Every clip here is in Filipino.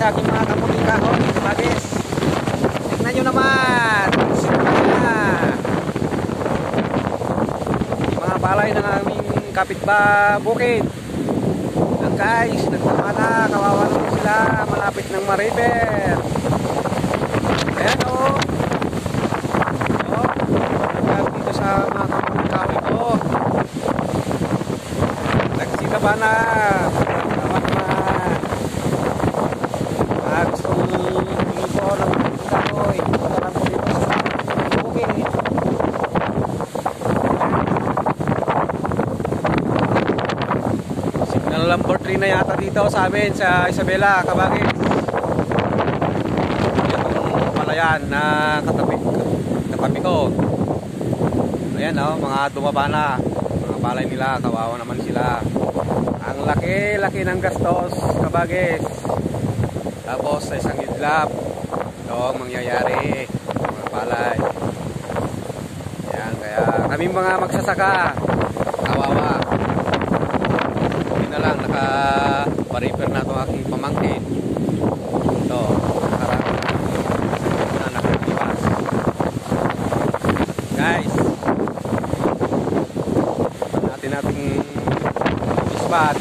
sa aking mga kamuting kahon. Kabagis. Tignan nyo naman. Na. Mga palay ng aming kapitba bukid. Yan guys, nagtama na. Kawawa na sila. Malapit ng Mariber. Ayan o. Oh. Oh, dito sa mga kamuting kahoy ko. Nagsika ba na? Tawad na. Ah, gustong tingin ko ng kahoy. Pataran ko dito sa bukid. Signal number 3 na yata dito sa amin sa Isabela, Kabagin. Itong palayan na katabi, katabi ko. Ayan oh, mga dumaba na. Mga palay nila, kawawa naman sila. Ang laki-laki ng gastos, Kabagis. Tapos sa isang idlap, ito ang mangyayari. Mga palay. Ayan, kaya kaming mga magsasaka, kawawa naka pa-repair na ito aking pamangkin. Ito nakalipas guys! Natin nating spot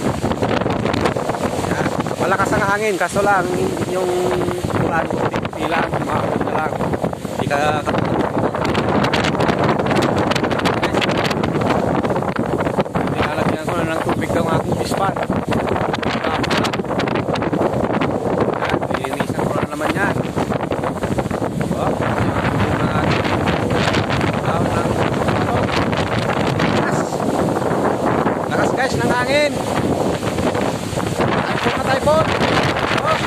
yan. Malakas ang hangin kaso lang yung ulan hindi lang umahon na lang. Hindi ka Nilalagyan ko na ng tubig ng aking pispan. Tapos na. Yan, lilinisan ko na naman yan. Oh, yung mga tao ng ano. Lakas. Lakas guys ng hangin. Typhoon na typhoon. Oh.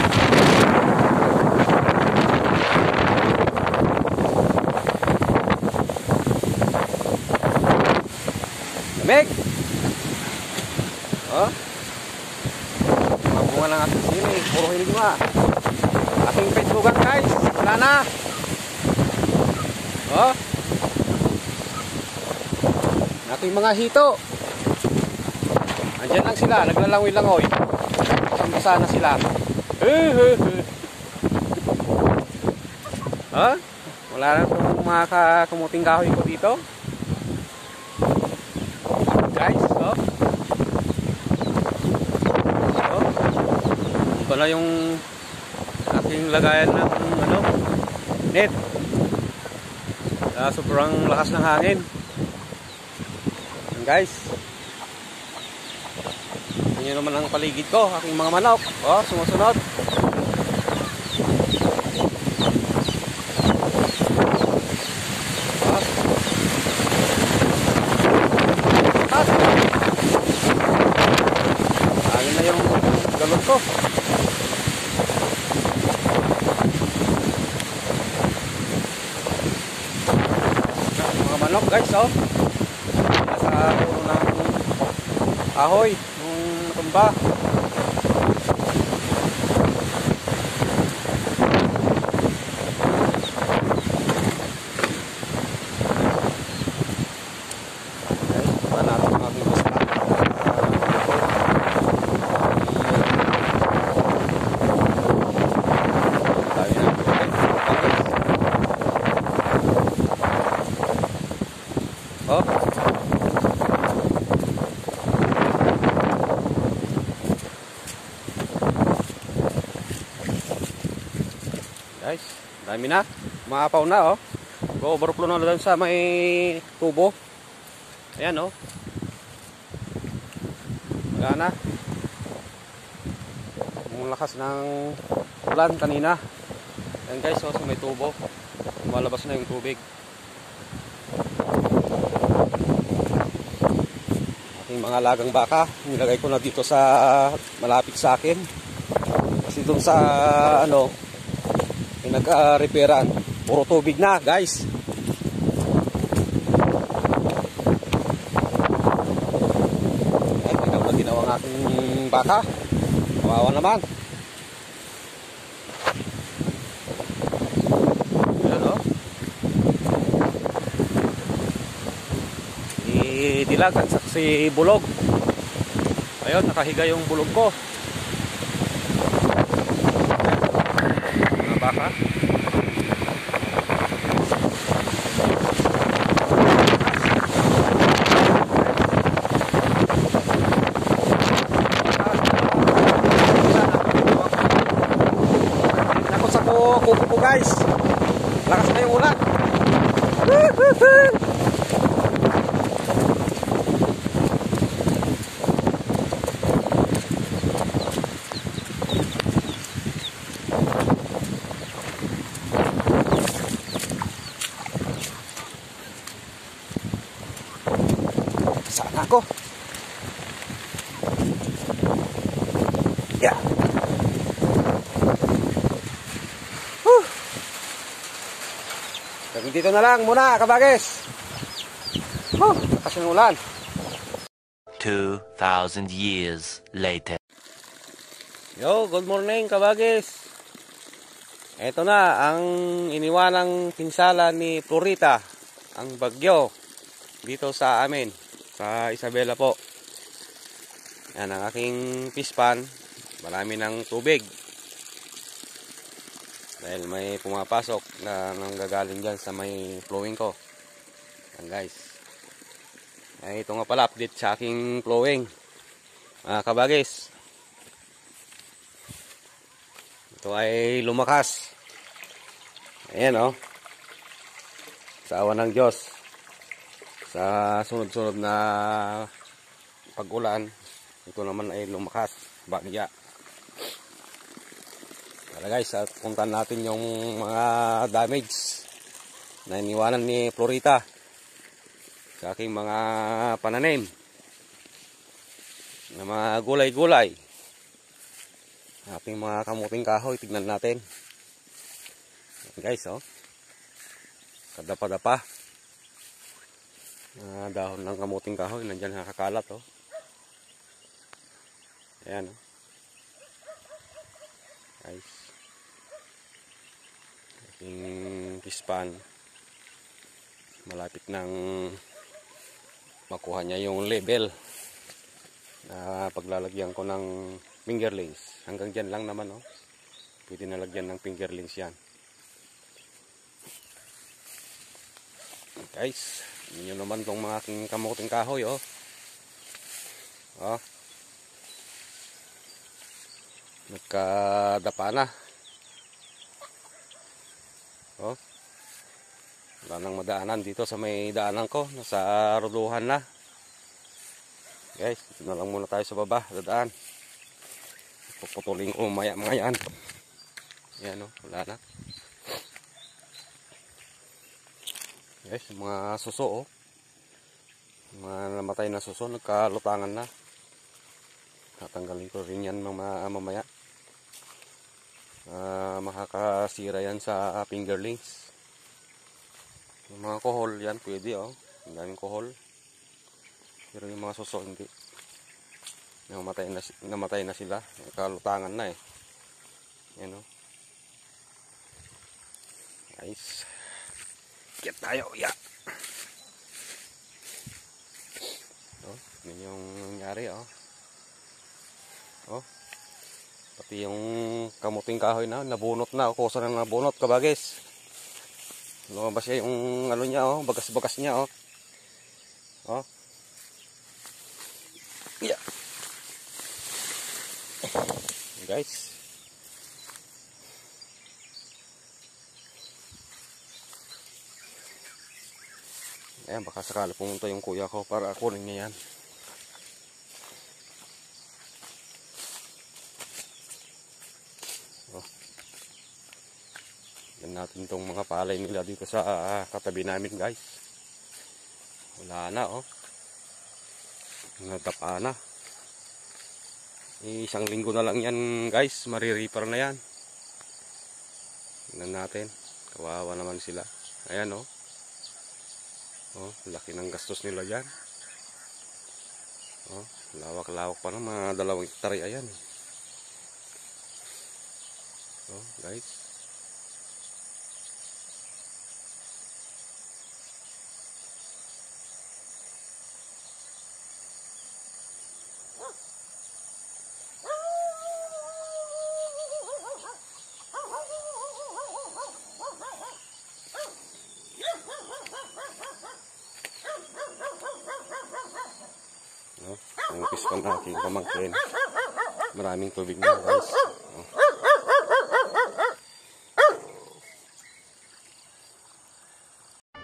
Lamig. Oh. Mga bunga ng ating sili. Puro hilma. Ating Facebookan guys. Wala na. Oh. Ating mga hito. Andyan lang sila. Naglalangoy-langoy. Sambasa na sila. Ha? Wala na itong mga kumuting kahoy ko dito. Guys, oh. Oh. Ito pala yung aking lagayan ng ano, net. Sa sobrang lakas ng hangin. Yan guys. Yan naman ang paligid ko, aking mga manok. Oh, sumusunod. Oh. At, hangin na yung galon ko. Yan, mga manok guys, oh. Nasa ahoy, nung tumba. Guys, wala natin mga bibis na. Dami na. Oh. Guys, dami na. Maapaw na oh. Go overflow na doon sa may tubo. Ayan oh. Wala na. Ang lakas ng ulan kanina. Ayan guys, oh, sa may tubo. Lumalabas na yung tubig. Ating mga lagang baka, nilagay ko na dito sa malapit sa akin. Kasi doon sa ano, pinag-repairan. Puro tubig na, guys. Ay, tingnan mo ginawa ng aking baka. Kawawa naman. Dilag at si bulog. Ayun, nakahiga yung bulog ko. Mga baka. Ako sa ko, kuko ko guys. Lakas na yung ulan. Saan ako? Yeah. Whew. Hanggang dito na lang muna, kabagis. Huh, lakas ng ulan. 2,000 years later. Yo, good morning, kabagis. Ito na ang iniwanang pinsala ni Florita, ang bagyo dito sa amin, sa Isabela po. Yan ang aking pispan, marami ng tubig. Dahil may pumapasok na nanggagaling dyan sa may flowing ko. Yan guys. Ay, ito nga pala, update sa aking flowing. Mga kabagis. Ito ay lumakas. Ayan oh. Sa awan ng Diyos. Sa sunod-sunod na pag-ulan, ito naman ay lumakas. Bagya. Tara guys, at puntan natin yung mga damage na iniwanan ni Florita sa aking mga pananim na mga gulay-gulay. Ating mga kamuting kahoy tignan natin. Guys oh. Kadapa-dapa. Uh, dahon ng kamuting kahoy nandyan nakakalat oh. Ayan oh. Guys ating pispan malapit ng makuha niya yung level na paglalagyan ko ng fingerlings. Hanggang dyan lang naman oh. Pwede nalagyan ng fingerlings yan. Guys ninyo naman tong mga aking kamuting kahoy oh. Oh. Nagkadapa na oh. Wala nang madaanan dito sa may daanan ko. Nasa roduhan na. Guys dito na lang muna tayo sa baba dadaan puputulin ko maya mga yan yan o wala na. Guys mga suso oh. Mga namatay na suso nagkalutangan na. Tatanggalin ko rin yan mamaya uh, makakasira yan sa fingerlings. Yung mga kohol yan pwede oh. Ang daming kohol. Pero yung mga suso hindi. Namatay na, namatay na sila. Kalutangan na eh. Yan oh. Guys get tayo ya oh yun yung nangyari oh oh pati yung kamuting kahoy na nabunot na kusa na nabunot kabagis. Lumabas siya yung ano niya oh bagas-bagas niya oh. Oh. Yeah. Guys. Ayan baka sakali pumunta yung kuya ko para kunin niya yan yan natin tong mga palay nila dito sa uh, katabi namin guys. Wala na oh. Natapa na. Isang linggo na lang yan guys. Mariripar na yan. Tingnan natin. Kawawa naman sila. Ayan oh. Oh laki ng gastos nila dyan oh lawak lawak pa ng mga dalawang hektare ayan. Oh guys pispan na pamangkin. Maraming tubig na guys. Oh.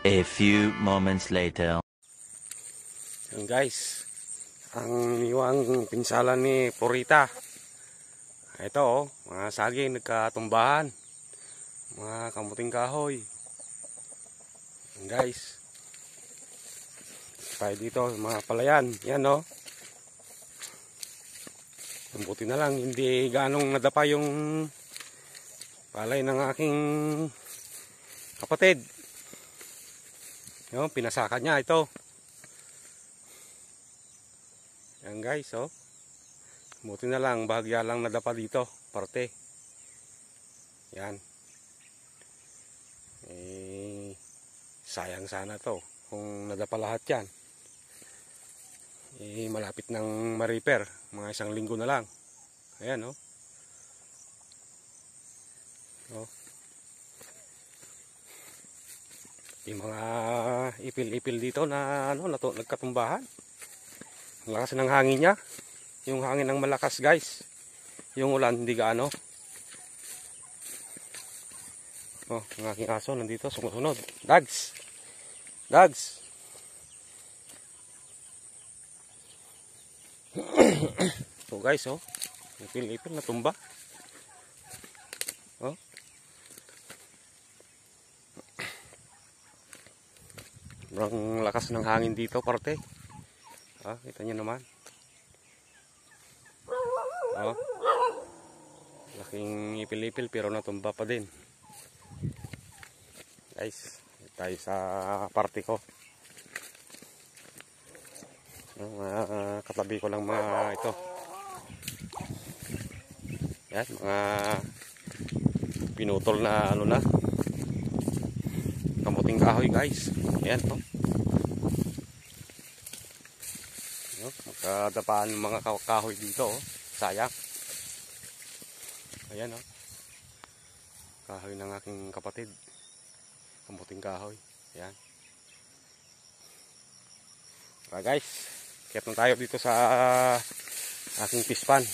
A few moments later. Yan guys. Ang iniwang pinsalan ni Purita. Ito oh, mga saging nagkatumbahan. Mga kamuting kahoy. Yan guys. Tayo dito, mga palayan. Yan oh. Buti na lang, hindi ganong nadapa yung palay ng aking kapatid. Yung pinasaka niya ito. Yan guys, oh. Buti na lang, bahagya lang nadapa dito, parte. Yan. Eh, sayang sana to kung nadapa lahat yan. Eh, malapit ng ma-repair. Mga isang linggo na lang. Ayan, oh. Oh. Yung mga ipil-ipil dito na ano, nato, nagkatumbahan. Ang lakas ng hangin niya. Yung hangin ng malakas, guys. Yung ulan, hindi gaano. Oh, ang aking aso nandito, sumusunod. Dags! Dags! Guys, oh. Ipil-ipil na tumba. Oh. Sobrang lakas ng hangin dito, parte. Ah, kita nyo naman. Oh. Laking ipil-ipil pero natumba pa din. Guys, tayo sa party ko. Mga katabi ko lang mga ito. Yan, mga pinutol na ano na. Kamuting kahoy guys. Yan to. No, magkadapaan ng mga ka- kahoy dito. Oh. Sayang. Ayan oh. Kahoy ng aking kapatid. Kamuting kahoy. Ayan. Tara guys. Kaya tayo dito sa aking pispan.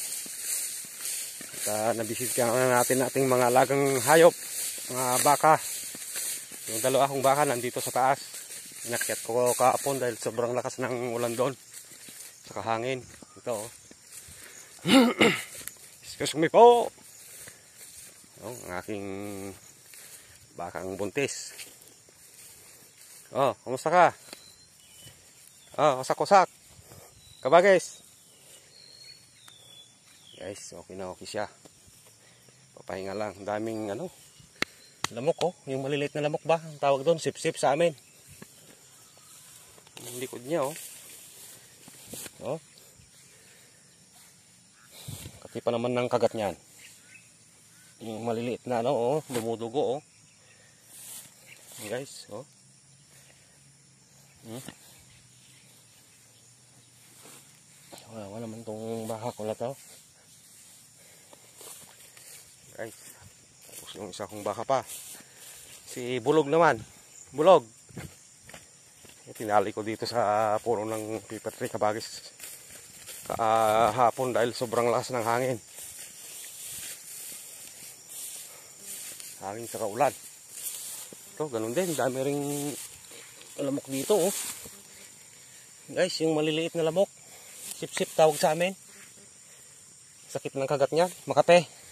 Uh, nabisit ka na natin ating mga lagang hayop. Mga baka. Yung dalawa akong baka nandito sa taas. Inakyat ko kahapon dahil sobrang lakas ng ulan doon. Saka hangin. Ito oh. Excuse me po. Oh, ang aking bakang buntis. Oh, kumusta ka? Oh, kusak-kusak. Kabagis. Guys, okay na okay siya. Papahinga lang. Ang daming ano, lamok oh. Yung maliliit na lamok ba? Ang tawag doon, sip-sip sa amin. Yung likod niya oh. Oh. Kati naman ng kagat niyan. Yung maliliit na ano oh, dumudugo oh. Guys, oh. Hmm. Wala, wala naman tong baka ko na to. Guys, tapos yung isa kong baka pa. Si Bulog naman. Bulog. Eh, Tinali ko dito sa puno ng paper tree kabagis kahapon dahil sobrang lakas ng hangin. Hangin sa kaulan. Ito, ganun din. Dami ring lamok dito, oh. Guys, yung maliliit na lamok. Sip-sip tawag sa amin. Sakit ng kagat niya. Makate.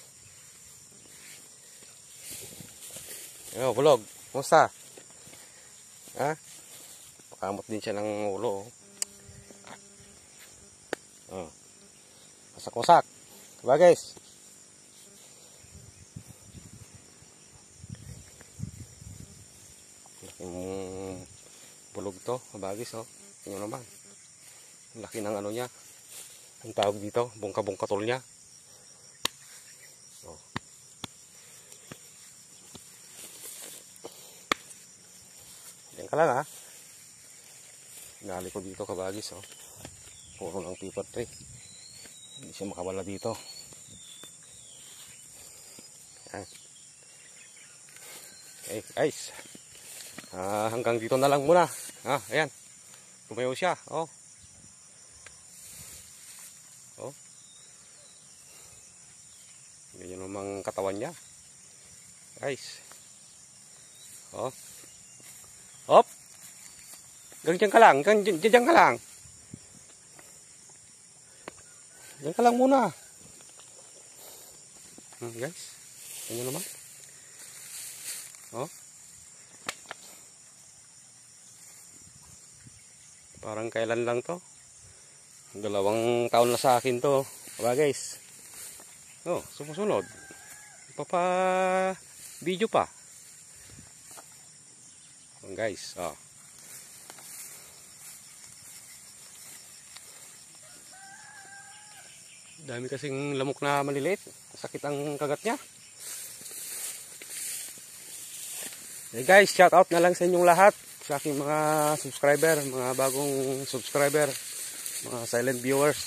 Yo, bulog. Kumusta? Ha? Pakamot din siya ng ulo, oh. Oh. Kasak-kusak. Diba guys? Laking bulog to. Kabagis oh. Tingnan naman. Laki ng ano niya. Ang tawag dito. Bungka-bungka tol niya. Tara na. Gali ko dito kabagis. Oh. Puro lang paper tree. Hindi siya makawala dito. Yan. Okay guys. Ah, hanggang dito na lang muna. Ah, ayan. Tumayo siya. Oh. Oh. Ganyan namang katawan niya. Guys. Ganyan ka lang. Ganyan, ganyan ka lang. Diyan ka lang muna. Hmm, guys. Ganyan naman. Oh. Parang kailan lang to. Dalawang taon na sa akin to. Aba guys. Oh, sumusunod. Papa video pa. Oh, guys, oh. Dami kasing lamok na maliliit. Sakit ang kagat niya. Hey guys, shout out na lang sa inyong lahat. Sa aking mga subscriber, mga bagong subscriber, mga silent viewers.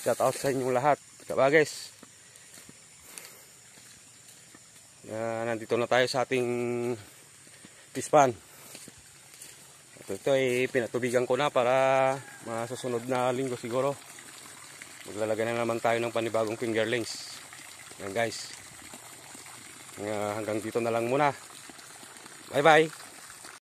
Shout out sa inyong lahat. Kaba guys. Uh, nandito na tayo sa ating pispan. Ito, ito ay pinatubigan ko na para masusunod na linggo siguro. Maglalagay na naman tayo ng panibagong fingerlings. Yan guys. Hanggang dito na lang muna. Bye bye.